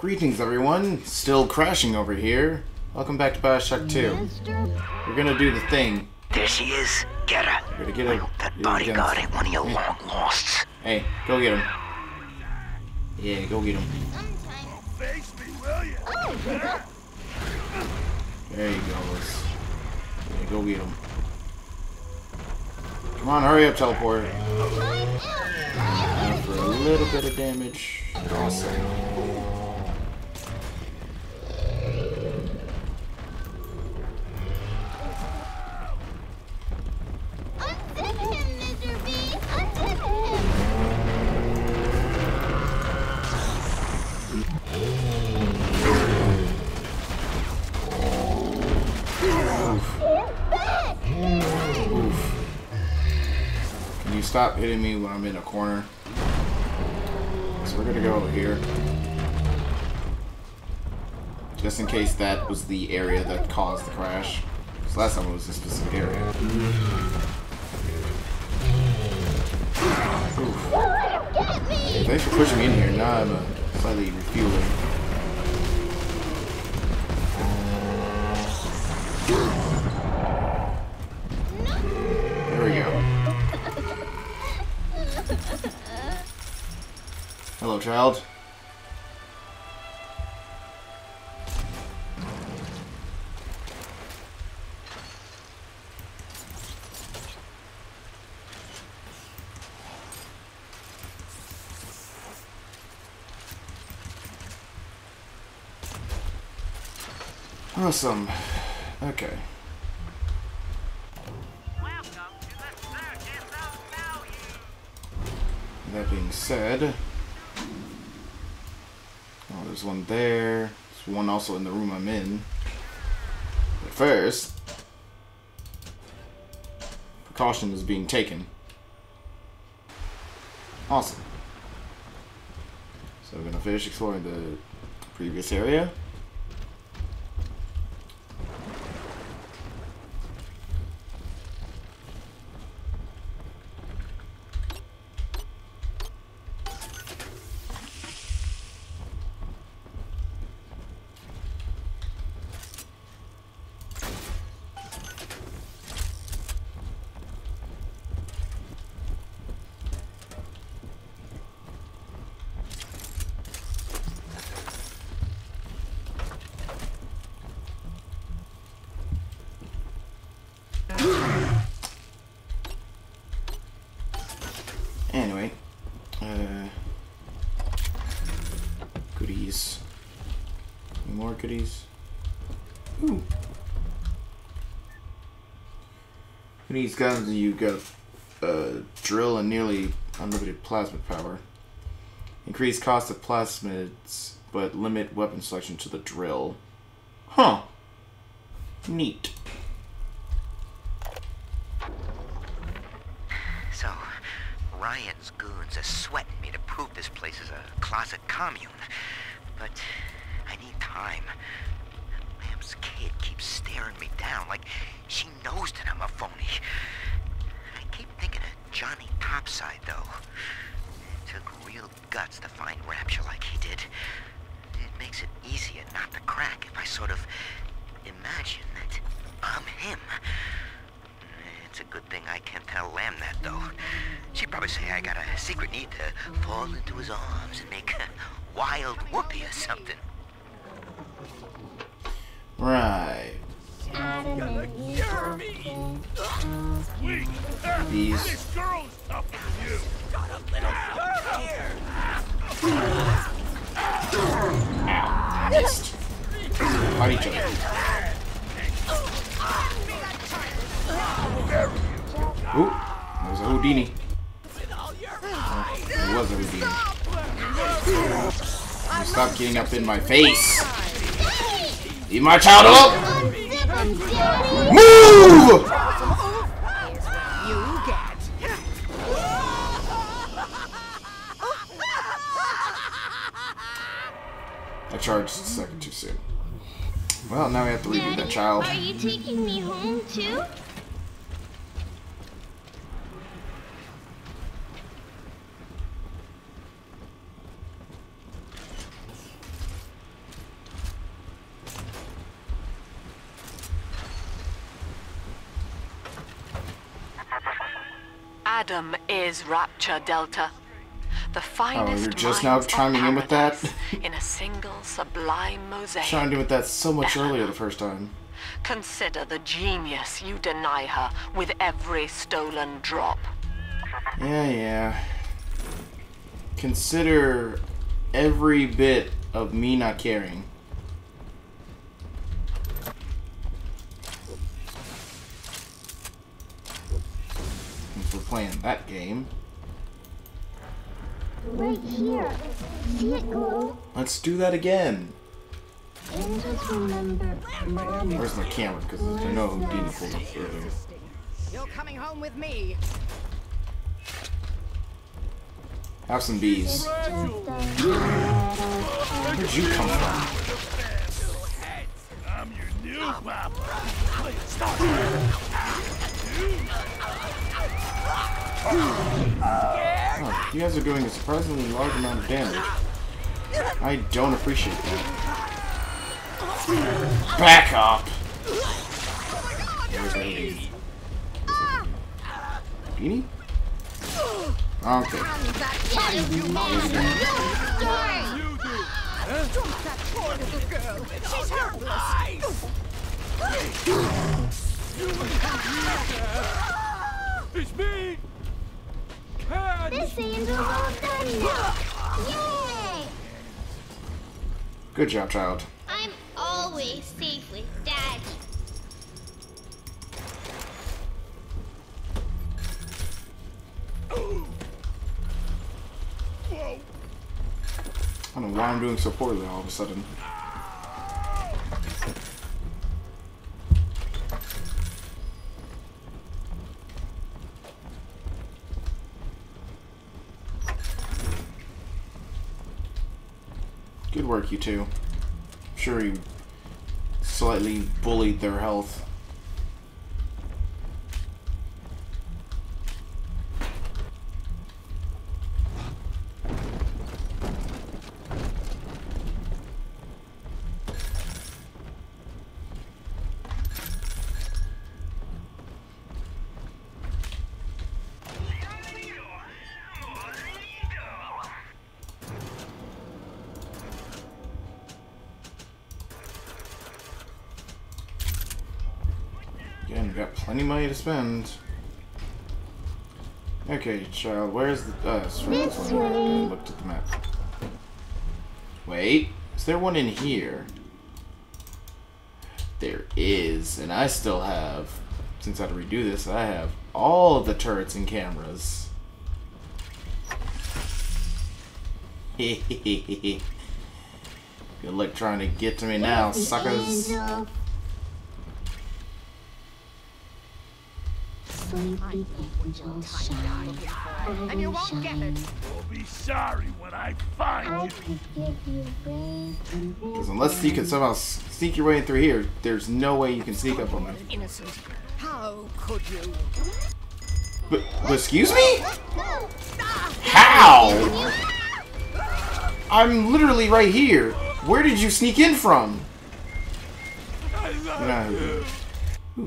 Greetings, everyone. Still crashing over here. Welcome back to Bioshock 2. We're gonna do the thing. There she is. Get her. We're gonna get I her. hope that bodyguard ain't one of your long losts. Hey, go get him. Yeah, go get him. Face me, will you? There you go. Let's, yeah, go get him. Come on, hurry up, teleport. For a little bit of damage. Awesome. Stop hitting me when I'm in a corner? So we're gonna go over here. Just in case that was the area that caused the crash. Because last time it was a specific area. Oof. Hey, thanks for pushing me in here. Now I'm uh, slightly refueling. Hello, child. Awesome. Okay. That being said, there's one there. There's one also in the room I'm in. But first, precaution is being taken. Awesome. So we're gonna finish exploring the previous area. Anyway, uh, goodies. Any more goodies? Ooh. Needs guns? You got uh, drill and nearly unlimited plasma power. Increase cost of plasmids, but limit weapon selection to the drill. Huh. Neat. So, Ryan's goons are sweating me to prove this place is a closet commune. But I need time. Lamb's kid keeps staring me down like she knows that I'm a phony. I keep thinking of Johnny Topside, though. It took real guts to find Rapture like he did. It makes it easier not to crack if I sort of imagine that I'm him. It's a good thing I can't tell Lamb that, though. She'd probably say I got a secret need to fall into his arms and make a wild whoopee or something. Right. These. This you. Missed. Fight each other. Ooh, that was a Houdini. It was a Houdini. Stop getting up in my face. Leave my child alone. Move! I charged a second too soon. Well, now we have to reboot that child. Are you taking me home too? Adam is Rapture Delta. The finest Oh, you're just now chiming in with that? in a single sublime mosaic. Chimed in with that so much earlier the first time. Consider the genius you deny her with every stolen drop. Yeah, yeah. Consider every bit of me not caring. Playing that game, Right here. See it glow? let's do that again. And just remember, Mom. Where's my camera? Because I know Houdini pulled up earlier. You're coming home with me. Have some bees. Where'd you come from? I'm your new papa. Oh, you guys are doing a surprisingly large amount of damage. I don't appreciate that. Back up! Where's my Beanie? Okay. It's me. This angel's all done now. Yay! Good job, child. I'm always safe with Daddy. I don't know why I'm doing so poorly all of a sudden. Good work, you too. I'm sure you slightly bullied their health. To spend. Okay, child, where's the... Uh, this one. I looked at the map. Wait, is there one in here? There is, and I still have, since I had to redo this, I have all of the turrets and cameras. Good luck trying to get to me now, suckers. And you won't get it. You'll be sorry when I find you. Because unless you can somehow sneak your way in through here, there's no way you can sneak up on me. Innocent. How could you? But, but excuse me? How? I'm literally right here. Where did you sneak in from? Love You're you. who?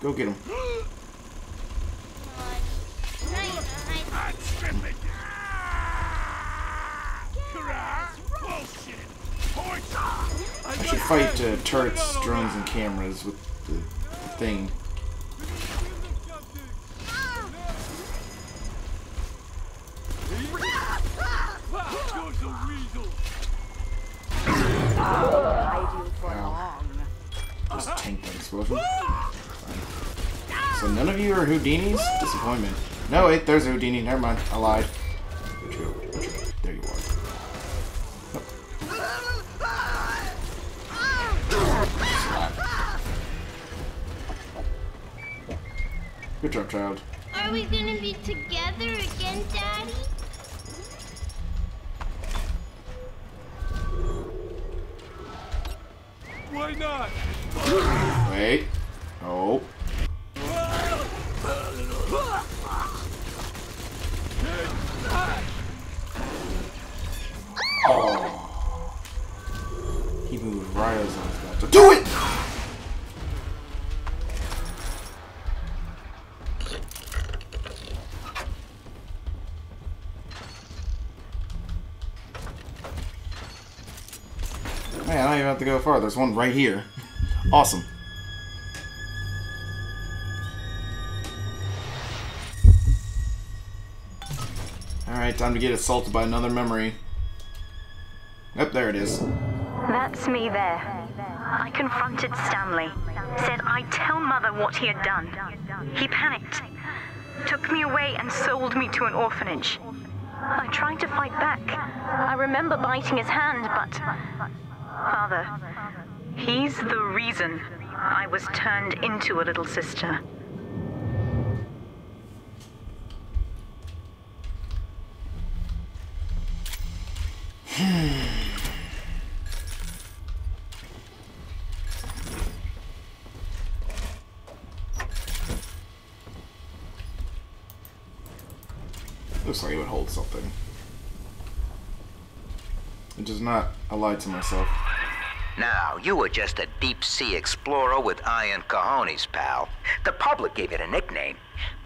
Go get him. I should fight uh, turrets, drones, and cameras with the thing. Just tank that explosion. So none of you are Houdinis? Disappointment. No, wait, there's a Houdini. Never mind. I lied. True. True. There you are. Slap. Good job, child. Are we gonna be together again, Daddy? Why not? Wait. Oh. Oh. He moved right as I was about to do it! Man, I don't even have to go far. There's one right here. awesome. Alright, time to get assaulted by another memory. Yep, there it is. That's me there. I confronted Stanley. Said I'd tell Mother what he had done. He panicked. Took me away and sold me to an orphanage. I tried to fight back. I remember biting his hand, but. Father, he's the reason I was turned into a little sister. Looks like it would hold something. It does not. I lied to myself. Now, you were just a deep sea explorer with iron cojones, pal. The public gave it a nickname.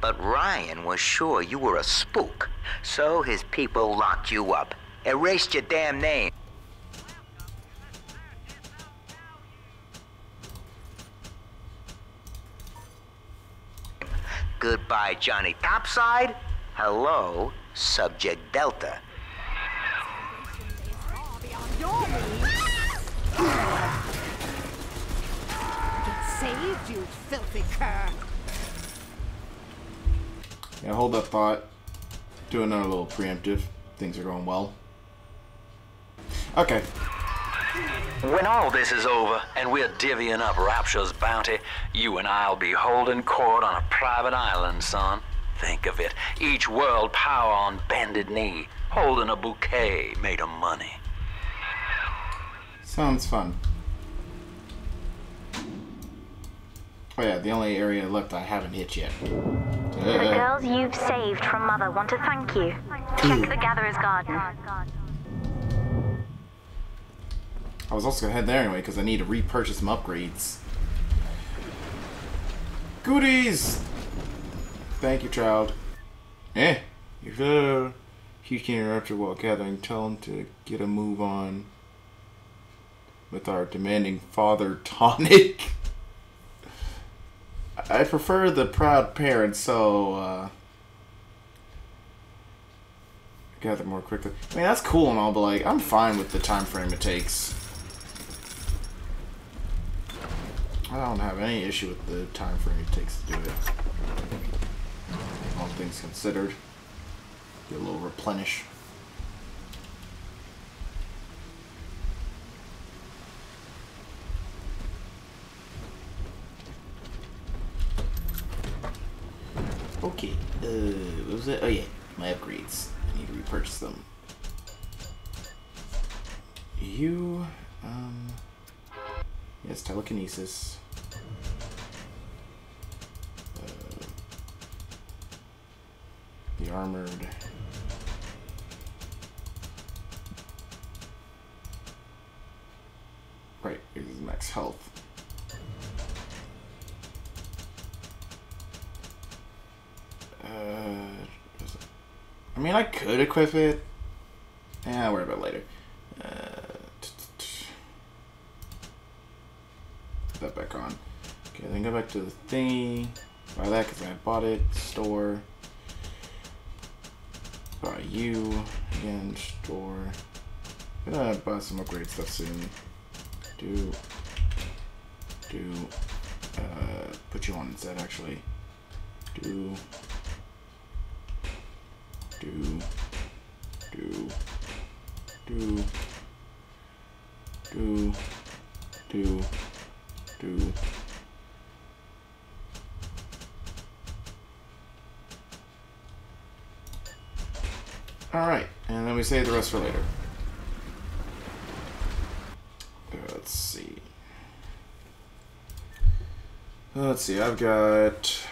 But Ryan was sure you were a spook. So his people locked you up, erased your damn name. Goodbye, Johnny Topside. Hello, Subject Delta. Get saved, you filthy cur. Yeah, hold that thought. Do another little preemptive. Things are going well. Okay. When all this is over and we're divvying up Rapture's bounty, you and I'll be holding court on a private island, son. Think of it. Each world power on bended knee, holding a bouquet made of money. Sounds fun. Oh yeah, the only area left I haven't hit yet. The girls you've saved from Mother want to thank you. Check the Gatherer's Garden. I was also gonna head there anyway because I need to repurchase some upgrades. Goodies! Thank you, child. Eh, if uh, he can interrupt while gathering, tell him to get a move on with our demanding father tonic. I prefer the proud parent, so uh, gather more quickly. I mean, that's cool and all, but like, I'm fine with the time frame it takes. I don't have any issue with the time frame it takes to do it. All things considered. Get a little replenish. Okay, uh, what was it? Oh yeah, my upgrades. I need to repurchase them. You, um, yes, telekinesis. Uh, the armored. Right, here's max health. Mean, I could equip it. Yeah, I'll worry about later. Uh, Put that back on. Okay, then go back to the thingy. Buy that because I bought it. Store. Buy you. Again, store. Gonna buy some upgrade stuff soon. Do. Do. Uh, put you on instead, actually. Do. Do. Do. Do. Do. Do. Do. Alright, and then we save the rest for later. Let's see. Let's see, I've got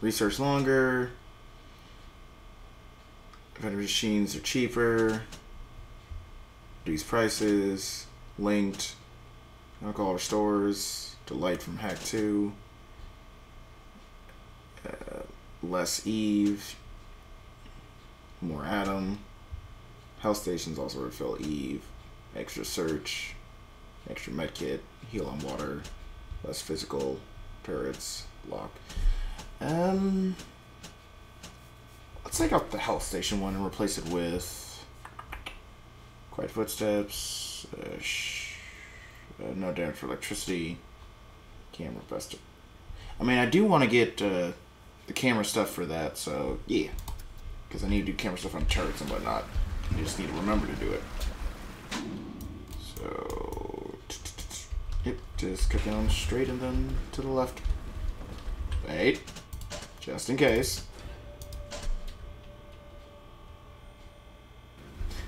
research longer. Machines are cheaper. Reduce prices. Linked. Alcohol stores. Delight from Hack 2. Uh, less Eve. More Adam. Health stations also refill Eve. extra search, extra medkit, heal on water, less physical, turrets, lock. Um, let's take out the health station one and replace it with quiet footsteps, uh, uh, no damage for electricity, camera best. I mean, I do want to get uh, the camera stuff for that, so yeah, because I need to do camera stuff on turrets and whatnot. I just need to remember to do it. So, yep, just cut down straight and then to the left. Wait, just in case.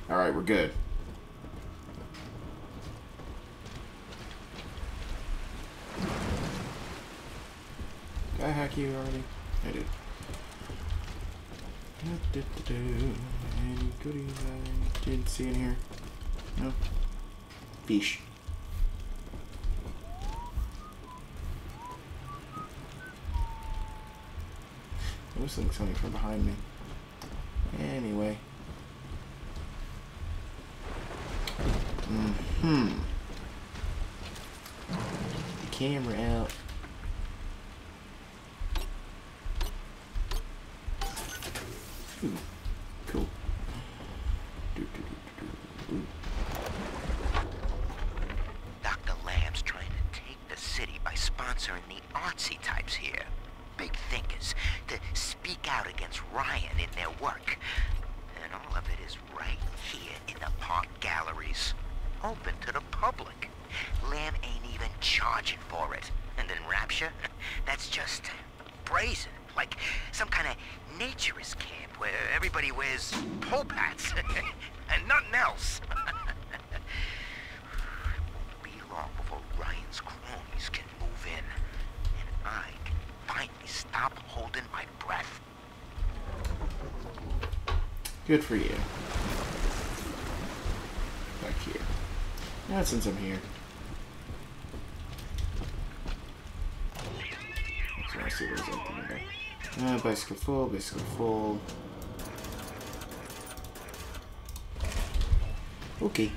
Alright, we're good. Did I hack you already? I did. Any goodies I didn't see in here? No. Fish. Those things coming from behind me. Anyway. Hmm. The camera out. Ooh, Open to the public. Lamb ain't even charging for it. And then Rapture? That's just brazen. Like some kind of naturist camp where everybody wears pole hats and nothing else. It'll be long before Ryan's cronies can move in. And I can finally stop holding my breath. Good for you. Back here. Now since I'm here. So I see there's anything in there. Uh, bicycle full, bicycle full. Okay.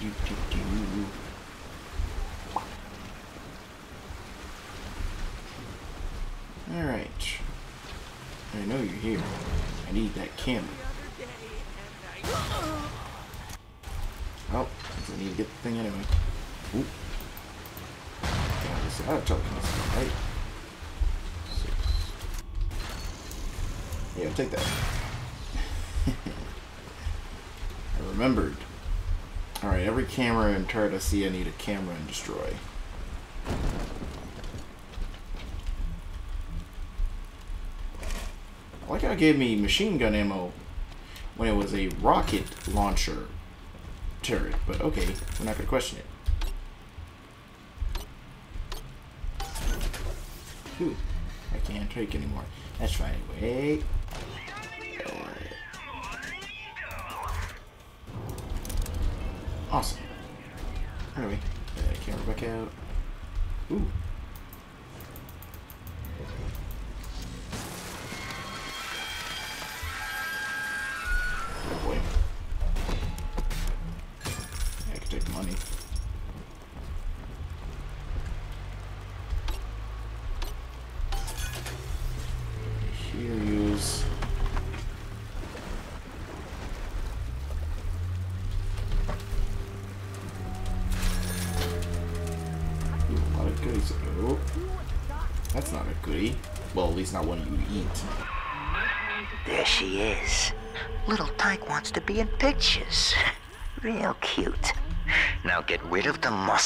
Do, do, do, do. Alright. I know you're here. I need that camera. Oh, I need to get the thing anyway. Right? Six. Yeah, take that. I remembered. Alright, every camera and turret I see, I need a camera and destroy. I like how it gave me machine gun ammo when it was a rocket launcher turret, but okay, we're not gonna question it. Phew, I can't take anymore. That's fine. Wait. Awesome. Anyway, uh, camera back out. Ooh.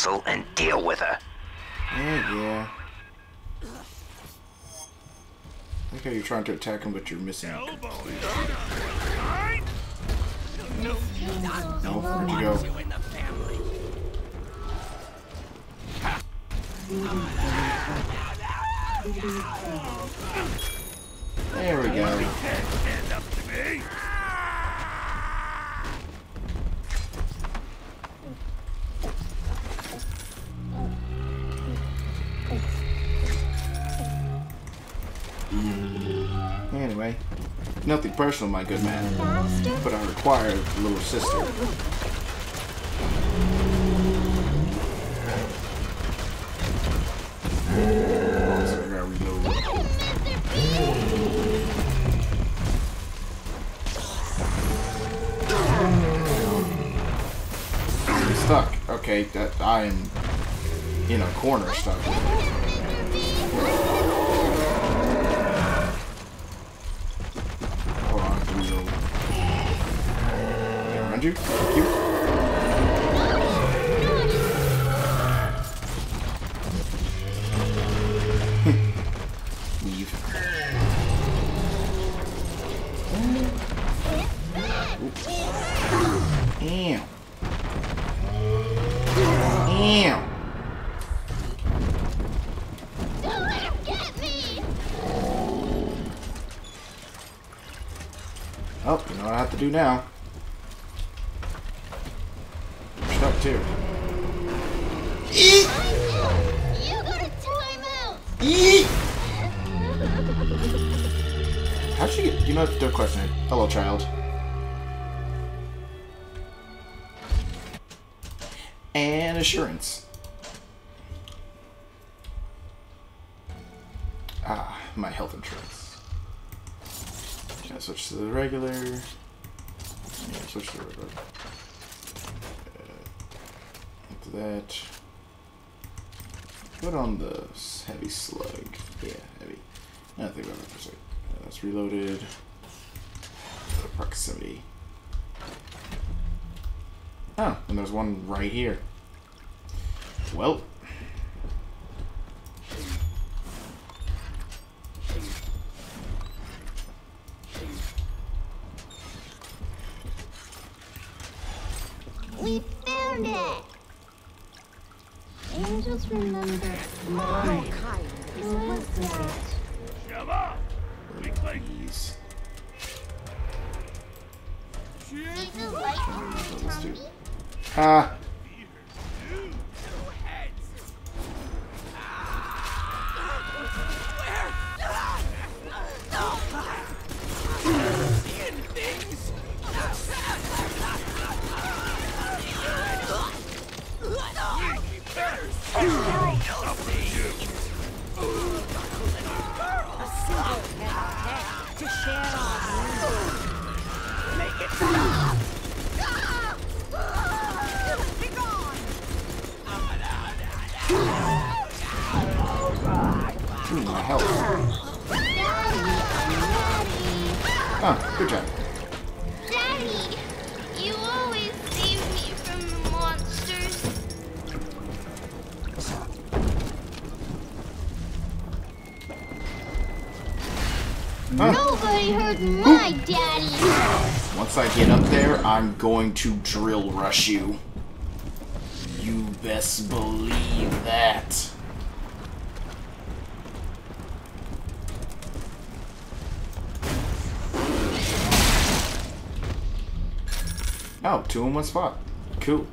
Of the muscle and deal with her. Yeah, yeah. I like how you're trying to attack him, but you're missing. Elbow it. Alright? No, No, where'd you go? you in the family. There we go. Nothing personal, my good man. But I require a little sister. Stuck. Okay, that I am in a corner stuck. Around you. Thank you. Leave. Ew. One right here. Well. We found it! Angels remember my What was that? Shove up! Weak link. These. Do you like Let's. Tommy? Ah! Drill rush you. You best believe that. Oh, two in one spot. Cool.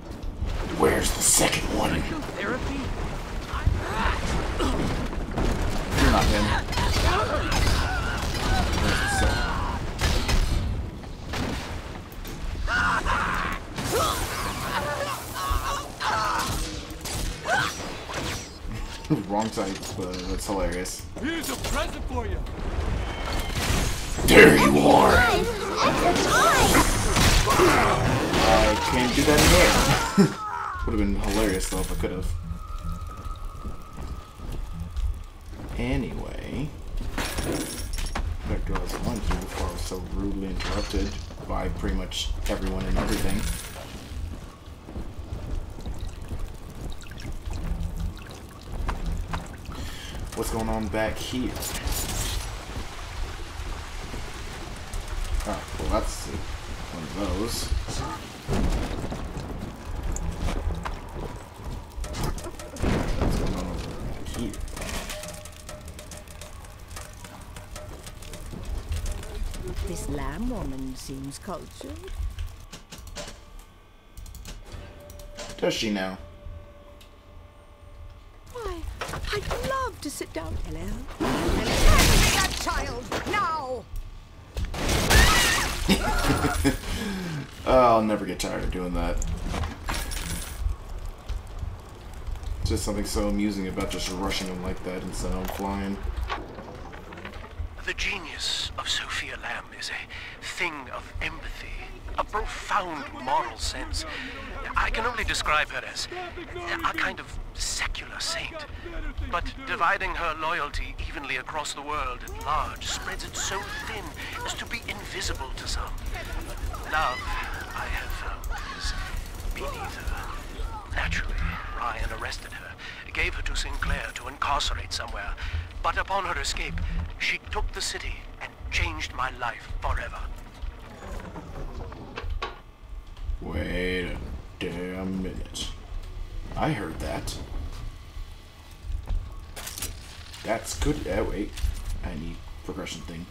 Where's the second one? That's hilarious. Here's a present for you. There you are! I can't do that in here. Would have been hilarious though if I could have. Anyway, back to what I was going to before I was so rudely interrupted by pretty much everyone and everything. Going on back here? Oh, well that's one of those. What's going on over back here? This lamb woman seems cultured. Does she now? Get tired of doing that. Just something so amusing about just rushing him like that instead of flying. The genius of Sophia Lamb is a thing of empathy, a profound moral sense. I can only describe her as a kind of secular saint. But dividing her loyalty evenly across the world at large spreads it so thin as to be invisible to some. Love, I have um, found, is beneath her. Naturally, Ryan arrested her, gave her to Sinclair to incarcerate somewhere. But upon her escape, she took the city and changed my life forever. Wait a damn minute. I heard that. That's good. Oh, wait. I need progression thing.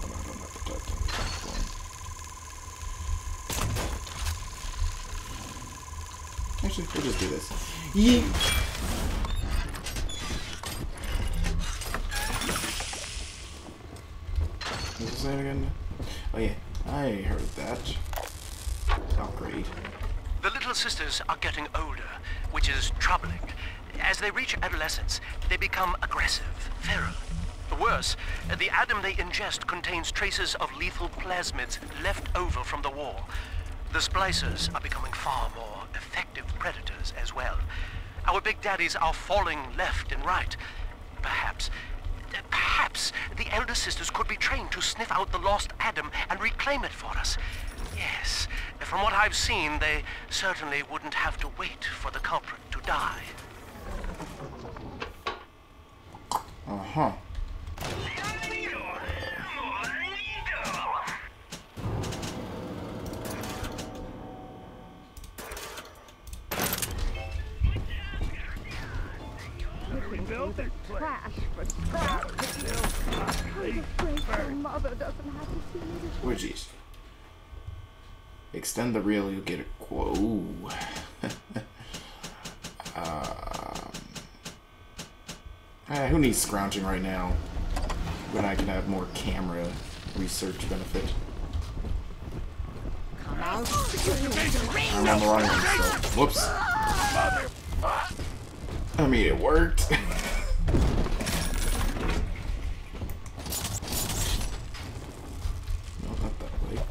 Hold on, I don't have the type thing. Going. Actually, we'll just do this. Yeet. What was that again? Oh yeah, I heard that. Upgrade. The little sisters are getting older, which is troubling. As they reach adolescence, they become aggressive, feral. Worse, the Adam they ingest contains traces of lethal plasmids left over from the war. The splicers are becoming far more effective predators as well. Our big daddies are falling left and right. Perhaps, perhaps the elder sisters could be trained to sniff out the lost Adam and reclaim it for us. Yes, from what I've seen, they certainly wouldn't have to wait for the culprit to die. Uh-huh. Extend the reel, you'll get a whoa. um, eh, who needs scrounging right now? When I can have more camera research benefit. I'm on the wrong one still. Whoops. I mean, it worked. no, not that way.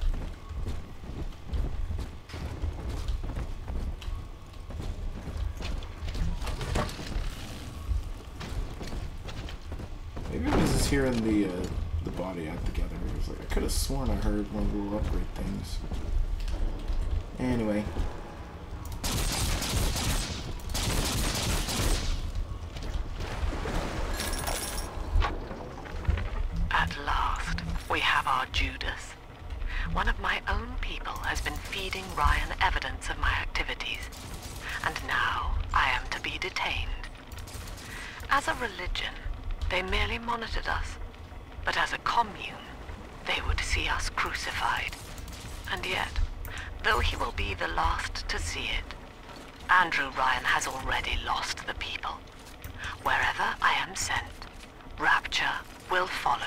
Maybe this is here in the uh, the body act together. It was like I could have sworn I heard one of the little upgrade things. Anyway. At last, we have our Judas. One of my own people has been feeding Ryan evidence of my activities. And now I am to be detained. As a religion, they merely monitored us. See it, Andrew Ryan has already lost the people. Wherever I am sent, Rapture will follow.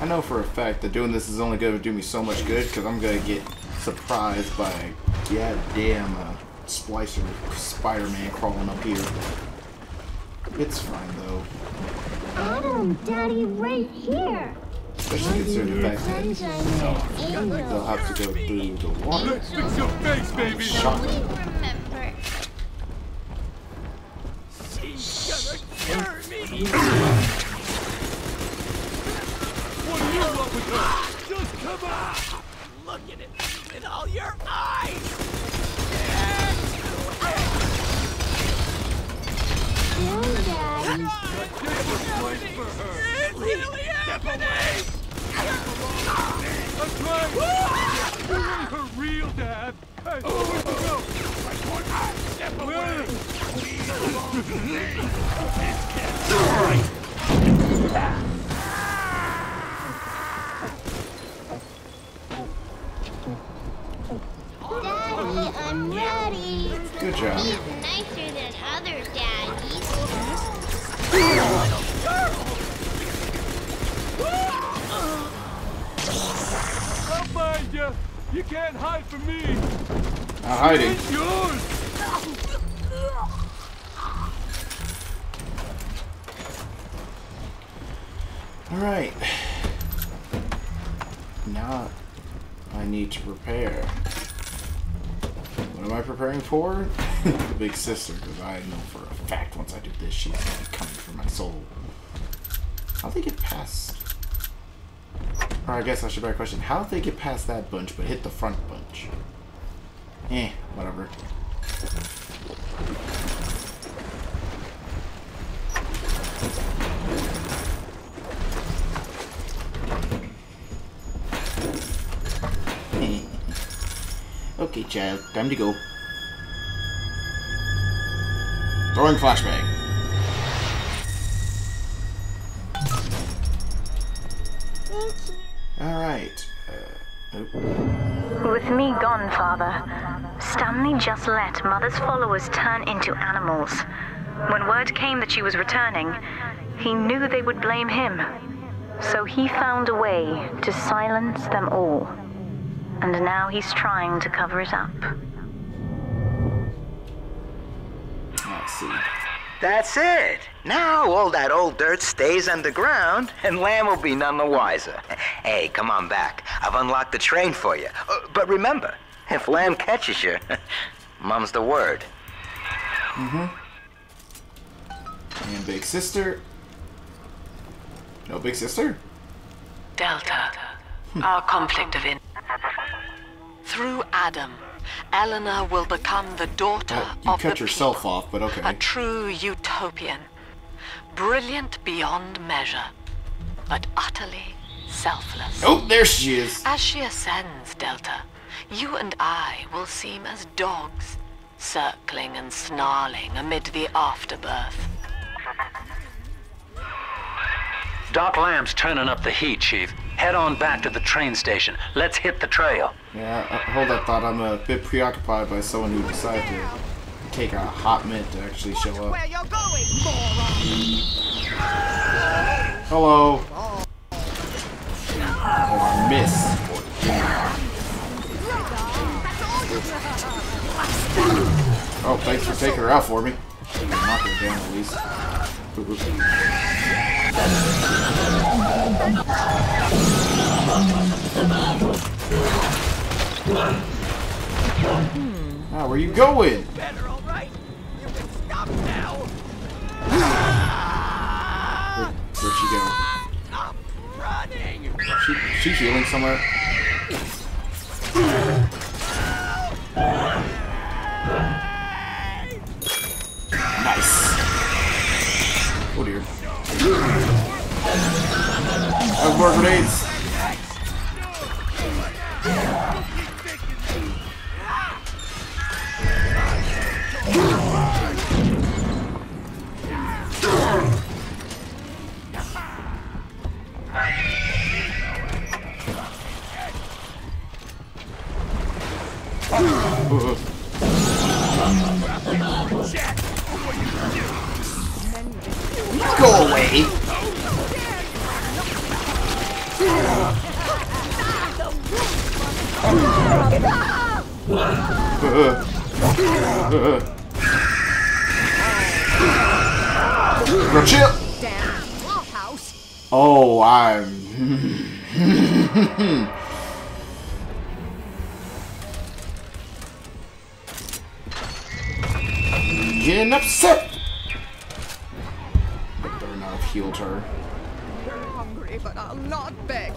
I know for a fact that doing this is only going to do me so much good because I'm going to get surprised by goddamn uh, Splicer Spider-Man crawling up here. It's fine though, Oh, Daddy, right here. especially considering the fact that Sunshine they'll have to go through the water. Let's fix your face, baby. Shocking. Alright. Now I need to prepare. What am I preparing for? the big sister, because I know for a fact once I do this, she's coming for my soul. How'd they get past? Or I guess I should better question, how did they get past that bunch but hit the front bunch? Eh, whatever. okay, child, time to go. Throwing flashbang. Alright. Uh, oh. With me gone, Father, Stanley just let Mother's followers turn into animals. When word came that she was returning, he knew they would blame him. So he found a way to silence them all. And now he's trying to cover it up. Let's see. That's it. Now all that old dirt stays underground, and Lamb will be none the wiser. Hey, come on back. I've unlocked the train for you. Uh, but remember, if Lamb catches you, mum's the word. Mm-hmm. And big sister. No big sister? Delta, our conflict of in. Through Adam, Eleanor will become the daughter Uh, you of cut the yourself people, off, but okay. A true utopian, brilliant beyond measure, but utterly selfless. Oh, there she is. As she ascends, Delta, you and I will seem as dogs, circling and snarling amid the afterbirth. Doc Lamb's turning up the heat, Chief. Head on back to the train station. Let's hit the trail. Yeah, uh, hold that thought. I'm a bit preoccupied by someone who decided to take a hot minute to actually show up. Where you're going, moron? Hello. Oh, I missed. Oh, thanks for taking her out for me. Knock her down at least. Ah, where you going? Better, all right? You can stop now. Where, where'd she go? Stop running. She, she's healing somewhere. Nice. Oh dear. Have more grenades. Go away. Bro, chill. Oh, I'm. Getting upset. But better not have healed her. You're hungry, but I'll not beg.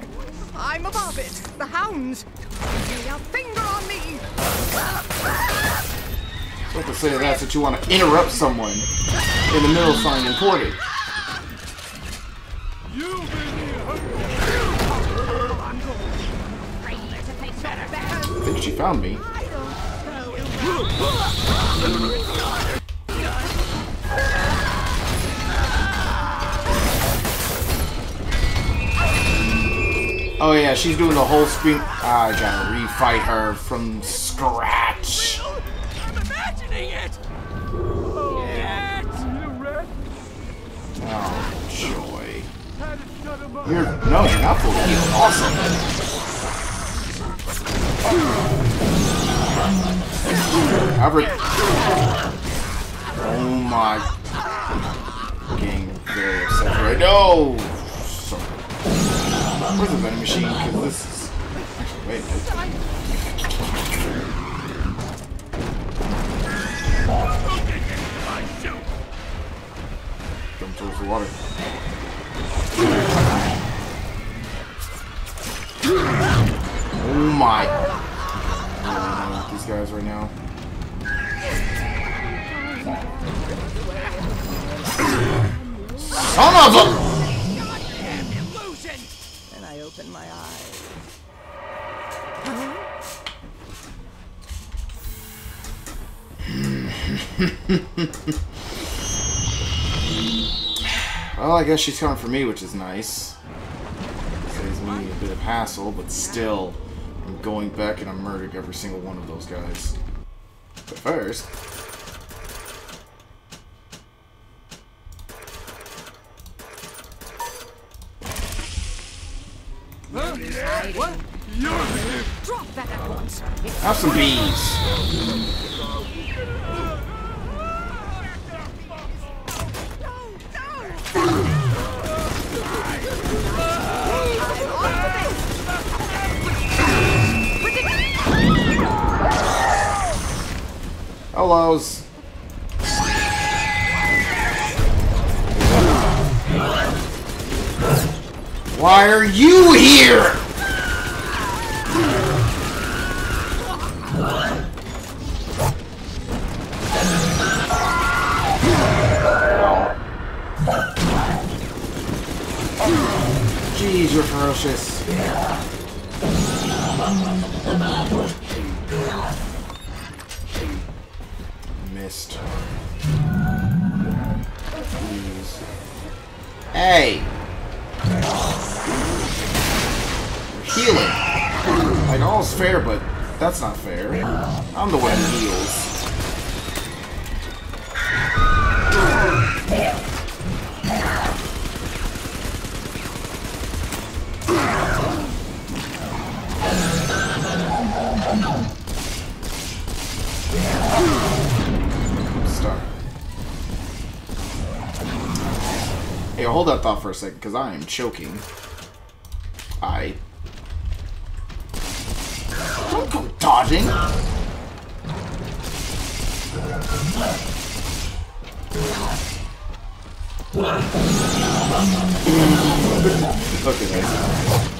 I'm above it. The hounds. Lay a finger on me. What to say to that since you want to interrupt someone in the middle of something important? You made me hungry. I think she found me. Oh yeah, she's doing the whole screen. Ah, I gotta refight her from scratch. getting it! Get! Oh, joy. You're no, you're not full heal. Awesome. However, oh my, getting very upset right now. Where's the vending machine? Because this is actually wait. Jump towards the water. Oh my. These guys right now. Son of a! I guess she's coming for me, which is nice. Saves me a bit of hassle, but still, I'm going back and I'm murdering every single one of those guys. But first, What? Drop that at once. have some bees. Hellos. Why are you here? Jeez, you're ferocious. Missed. Please. Hey! You're healing. Like, all's fair, but that's not fair. I'm the one who heals. Start. Hey, hold that thought for a second, because I am choking. I. Don't go dodging! okay, guys.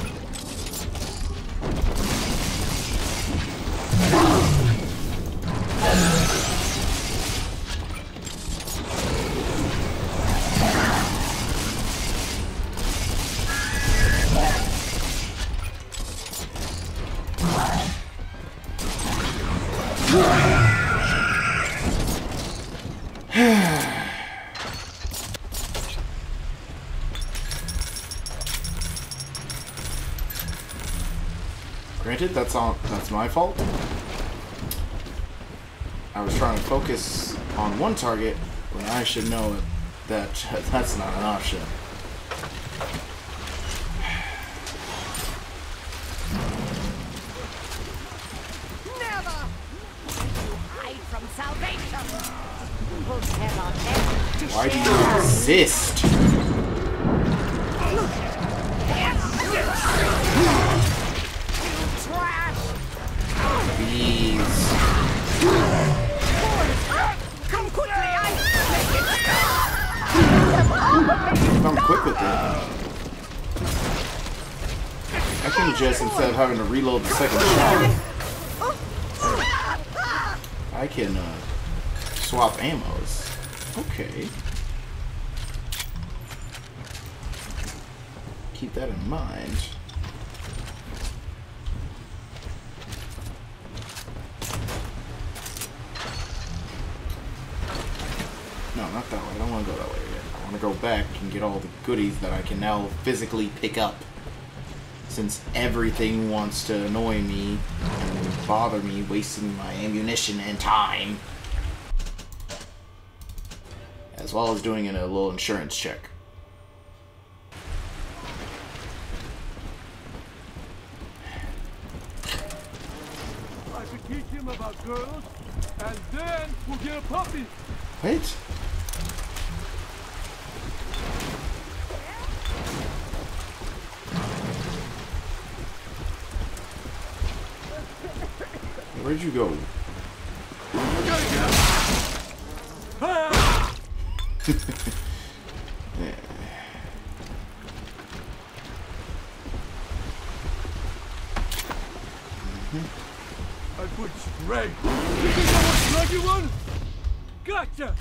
That's on that's my fault. I was trying to focus on one target when I should know that that's not an option. Never! Hide from salvation! Put head on head to Why do you insist? Just, instead of having to reload the second shot, I can uh, swap ammos. Okay. Keep that in mind. No, not that way. I don't want to go that way yet. I want to go back and get all the goodies that I can now physically pick up since everything wants to annoy me and bother me, wasting my ammunition and time. As well as doing a little insurance check. I put straight. You think I was lucky one? Gotcha.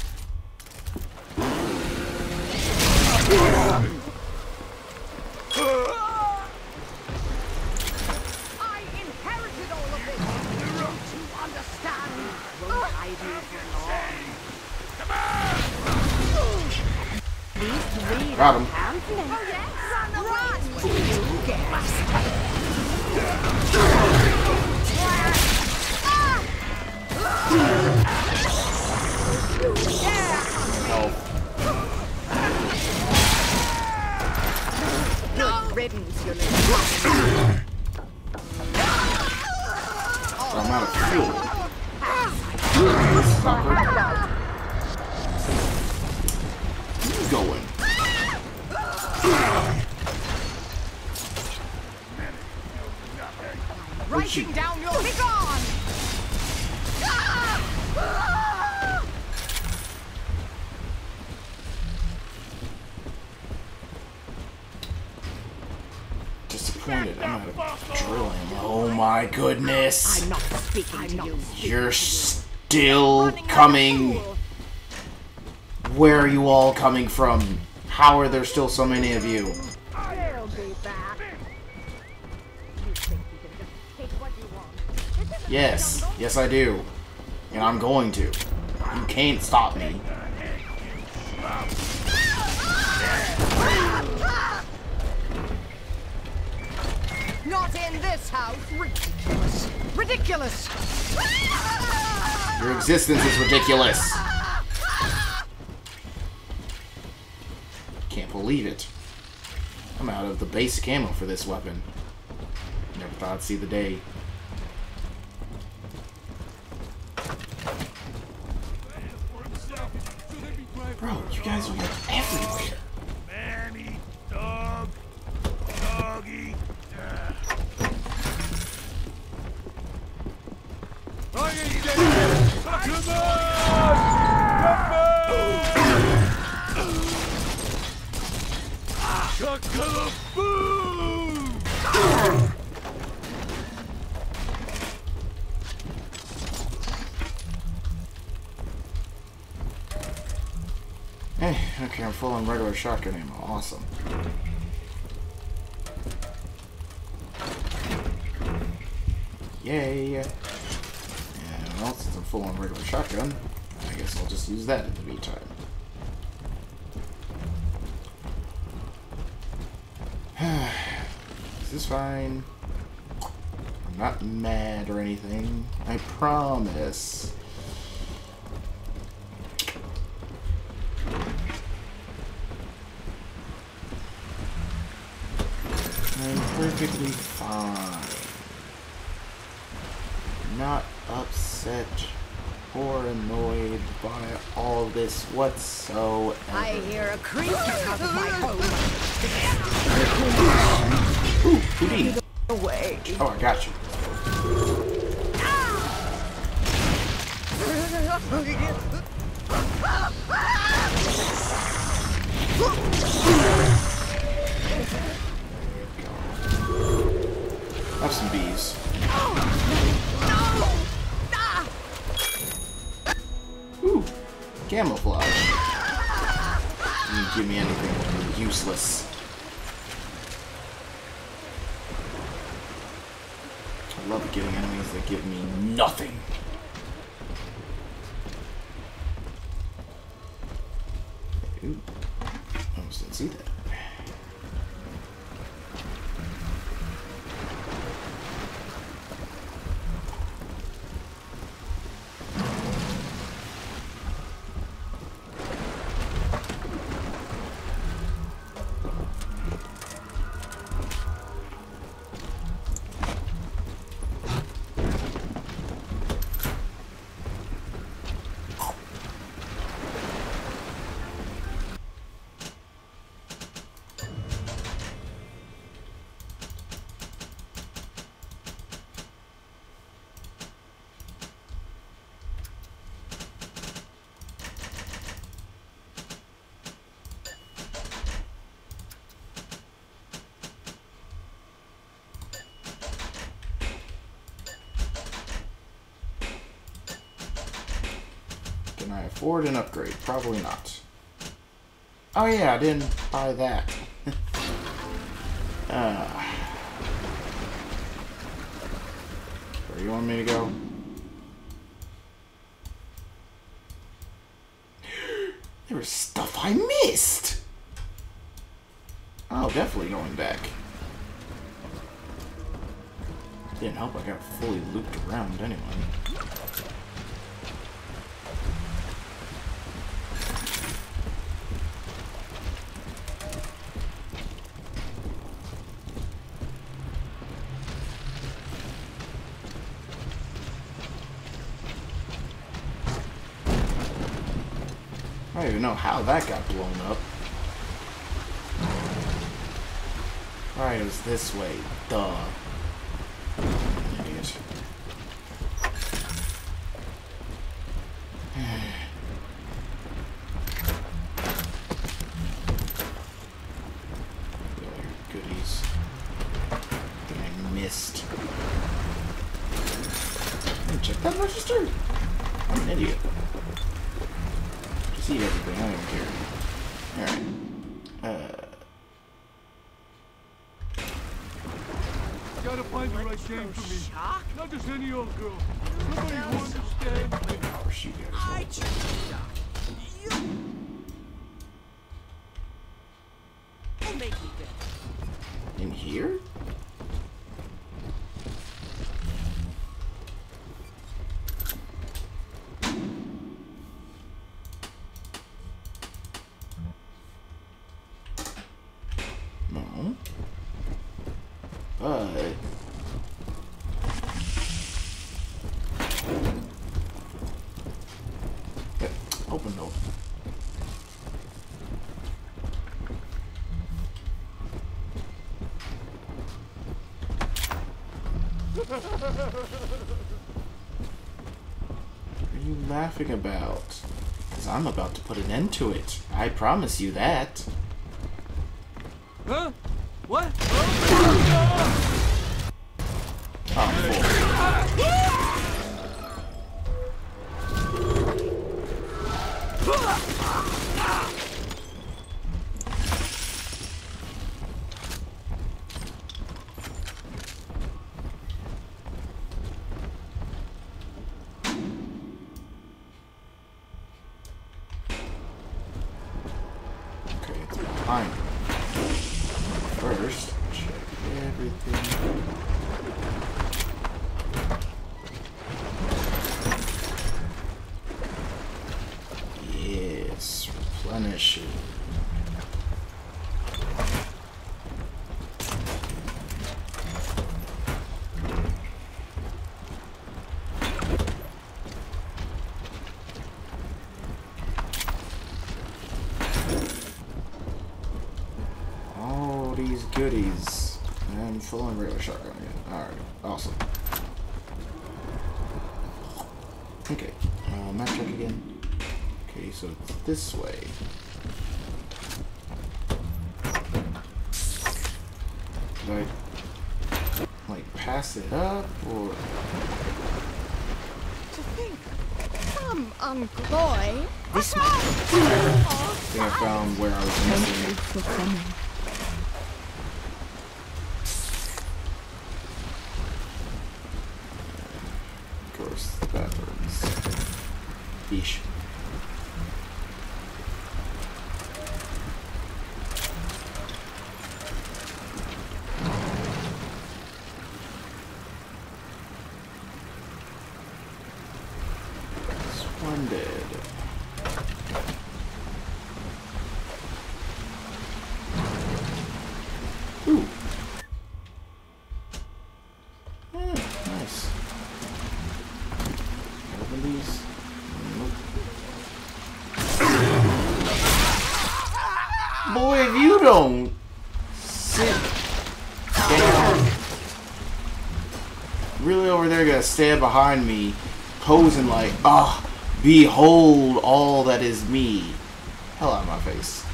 You're still coming. Where are you all coming from? How are there still so many of you? Yes, yes I do. And I'm going to. You can't stop me. Not in this house. Ridiculous. Ridiculous. Your existence is ridiculous. Can't believe it. I'm out of the base ammo for this weapon. Never thought I'd see the day. Bro, you guys are shotgun ammo. Awesome. Yay! And well, since I'm full on regular shotgun, I guess I'll just use that in the meantime. This is fine? I'm not mad or anything. I promise. I'm perfectly fine. Not upset or annoyed by all this whatsoever. I hear a creature out of my home. Ooh, Houdini. Away. Oh, I got you. Have some bees. Camouflage. You give me anything useless. I love getting enemies that give me nothing. Can I afford an upgrade? Probably not. Oh yeah, I didn't buy that. uh, where you want me to go? There was stuff I missed! Oh, definitely going back. Didn't help I got fully looped around anyway. Know how that got blown up. Alright, it was this way. Duh. Idiot. Goodies. Thing I missed. Hey, Check that register. I'm an idiot. Just eat everything. I don't even care. Alright. Uh. Gotta find the right game for me. Not just any old girl. Somebody who understands me. Of course you guys. In here? No. Yeah, open door. Are you laughing about? Because I'm about to put an end to it. I promise you that. These goodies. And full on regular shotgun again. Alright, awesome. Okay, uh, map check again. Okay, so it's this way. Do I, like, pass it up, or... To think, some ungroy. This I think I found where I was missing. gonna stand behind me, posing like, ah, oh, behold all that is me. Hell out of my face.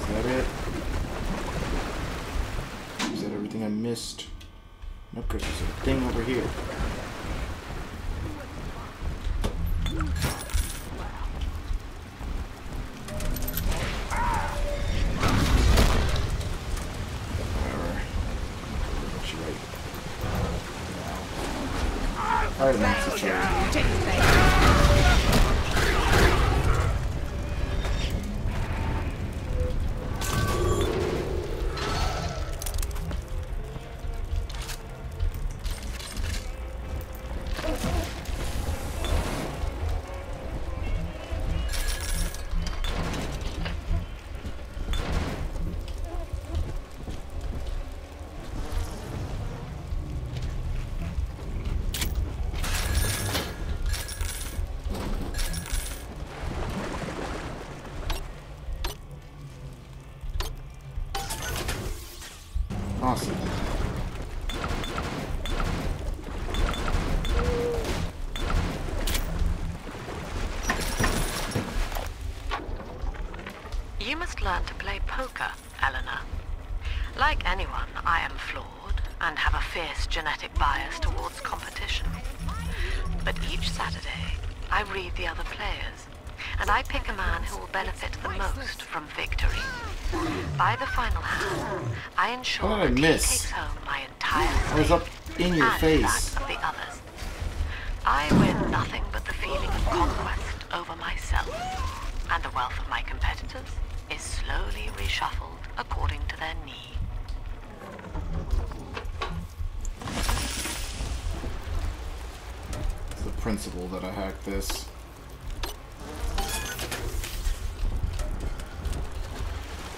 Is that it? Is that everything I missed? No, because there's a thing over here. Ensure did oh, I miss? takes home my entire I was up in your face. of the others. I win nothing but the feeling of conquest over myself, and the wealth of my competitors is slowly reshuffled according to their need. It's the principle that I hacked this.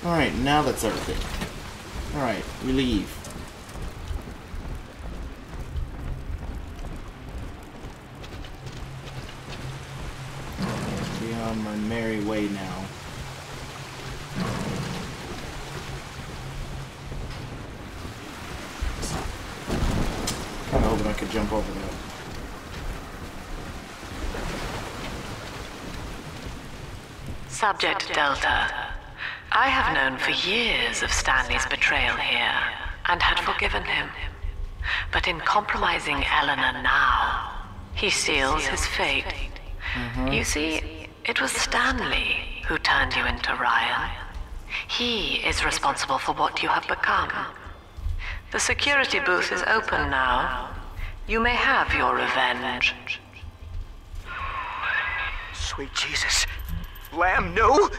Alright, now that's everything. Alright, we leave. Be on my merry way now. Kinda hoping I could jump over that. Subject Delta. I have known for years of Stanley's betrayal here, and had forgiven him. But in compromising Eleanor now, he seals his fate. Mm-hmm. You see, it was Stanley who turned you into Ryan. He is responsible for what you have become. The security booth is open now. You may have your revenge. Sweet Jesus. Lamb, no?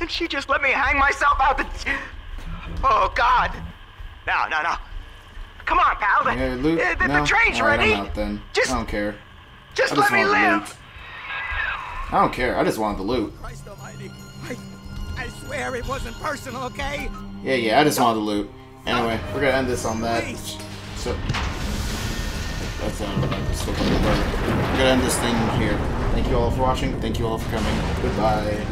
And she just let me hang myself out the. Oh, God. No, no, no. Come on, pal. The, Yeah, loot? the, the, no? the train's Alright, ready. I'm out then. Just, I don't care. just I let just me wanted the live. loot. I don't care. I just wanted the loot. Christ almighty. I, I swear it wasn't personal, okay? Yeah, yeah, I just wanted the loot. Anyway, we're gonna end this on that. Please. So that's uh, I'm still coming over. We're gonna end this thing here. Thank you all for watching. Thank you all for coming. Goodbye.